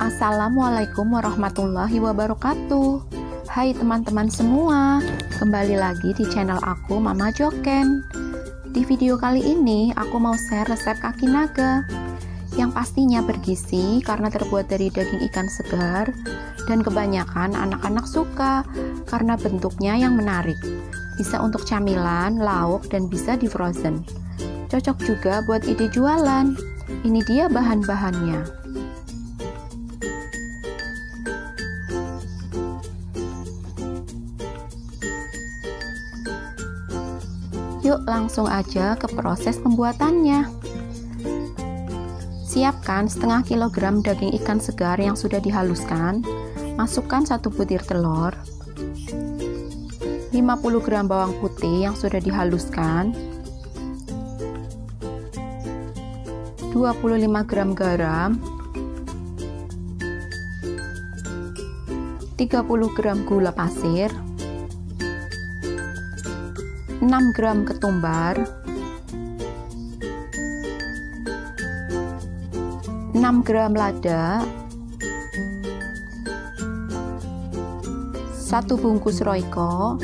Assalamualaikum warahmatullahi wabarakatuh. Hai teman-teman semua, kembali lagi di channel aku Mama Joken. Di video kali ini aku mau share resep kaki naga yang pastinya bergizi karena terbuat dari daging ikan segar dan kebanyakan anak-anak suka karena bentuknya yang menarik. Bisa untuk camilan, lauk, dan bisa di frozen. Cocok juga buat ide jualan. Ini dia bahan-bahannya. Yuk langsung aja ke proses pembuatannya. Siapkan setengah kilogram daging ikan segar yang sudah dihaluskan. Masukkan satu butir telur, 50 gram bawang putih yang sudah dihaluskan, 25 gram garam, 30 gram gula pasir, 6 gram ketumbar 6 gram lada 1 bungkus roiko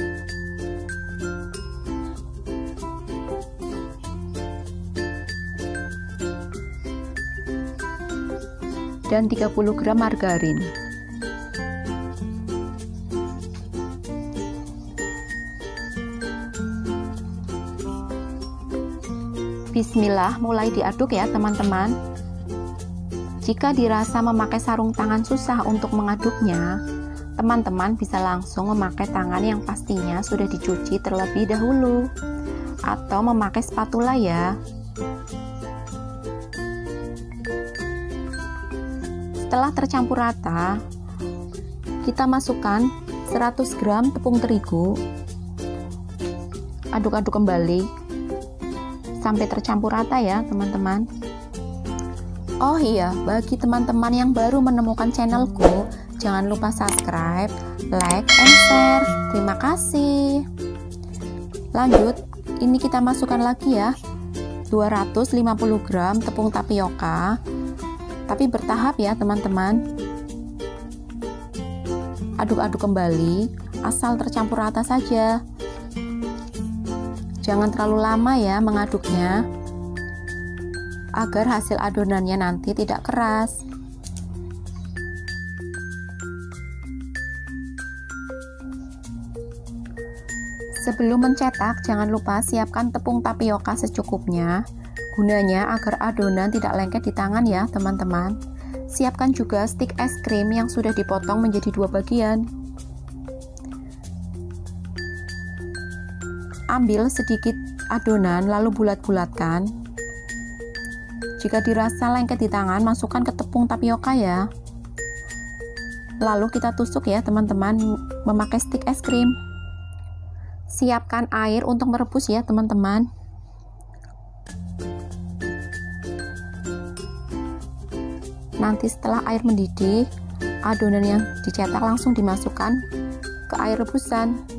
dan 30 gram margarin Bismillah, mulai diaduk ya teman-teman. Jika dirasa memakai sarung tangan susah untuk mengaduknya, teman-teman bisa langsung memakai tangan yang pastinya sudah dicuci terlebih dahulu atau memakai spatula ya. Setelah tercampur rata, kita masukkan 100 gram tepung terigu. Aduk-aduk kembali sampai tercampur rata ya teman-teman Oh iya, bagi teman-teman yang baru menemukan channelku, jangan lupa subscribe, like, and share. Terima kasih. Lanjut, ini kita masukkan lagi ya. 250 gram tepung tapioka. Tapi bertahap ya, teman-teman. Aduk-aduk kembali, asal tercampur rata saja. Jangan terlalu lama ya mengaduknya agar hasil adonannya nanti tidak keras. Sebelum mencetak, jangan lupa siapkan tepung tapioka secukupnya. Gunanya agar adonan tidak lengket di tangan ya, teman-teman. Siapkan juga stik es krim yang sudah dipotong menjadi dua bagian. Ambil sedikit adonan lalu bulat-bulatkan. Jika dirasa lengket di tangan, masukkan ke tepung tapioka ya. Lalu kita tusuk ya teman-teman memakai stick es krim. Siapkan air untuk merebus ya teman-teman. Nanti setelah air mendidih, adonan yang dicetak langsung dimasukkan ke air rebusan.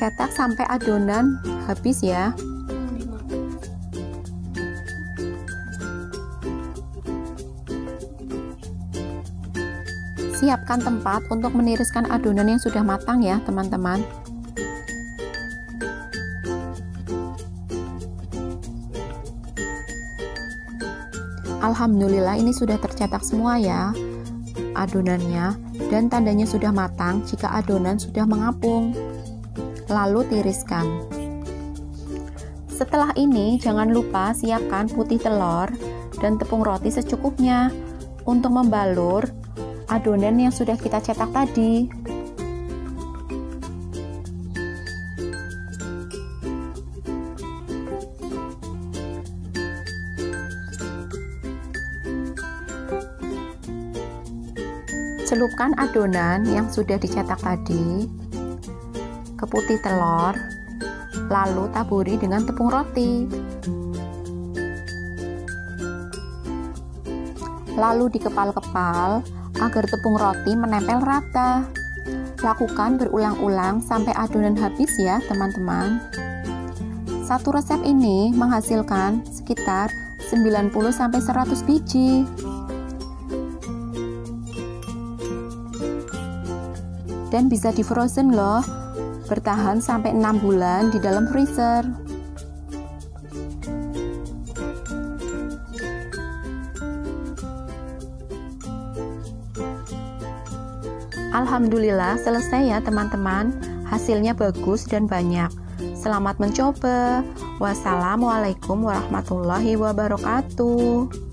Cetak sampai adonan habis ya. Siapkan tempat untuk meniriskan adonan yang sudah matang ya teman-teman. Alhamdulillah ini sudah tercetak semua ya adonannya. Dan tandanya sudah matang jika adonan sudah mengapung lalu tiriskan. Setelah ini, jangan lupa siapkan putih telur dan tepung roti secukupnya untuk membalur adonan yang sudah kita cetak tadi. Celupkan adonan yang sudah dicetak tadi ke putih telur, lalu taburi dengan tepung roti. Lalu dikepal-kepal agar tepung roti menempel rata. Lakukan berulang-ulang sampai adonan habis ya, teman-teman. Satu resep ini menghasilkan sekitar 90-100 biji. Dan bisa di frozen loh, bertahan sampai 6 bulan di dalam freezer. Alhamdulillah selesai ya teman-teman. Hasilnya bagus dan banyak. Selamat mencoba. Wassalamualaikum warahmatullahi wabarakatuh